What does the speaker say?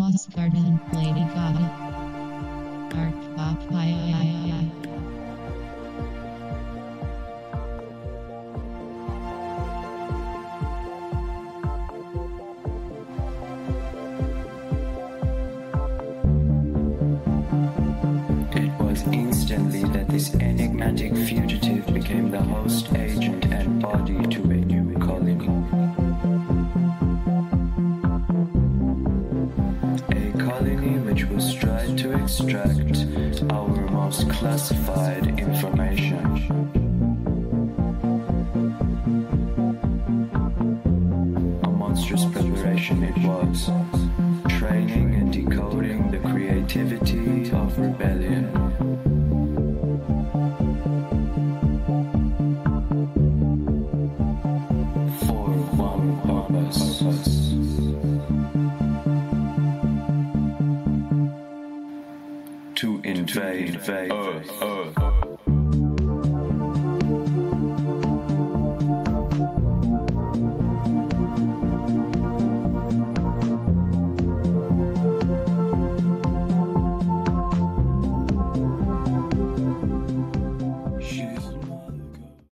Moss Garden, Lady Gaga. ARTPOP. It was instantly that this enigmatic fugitive became the host, which was trying to extract our most classified information. A monstrous preparation it was, training and decoding the creativity of rebellion. For one purpose. To invade Earth.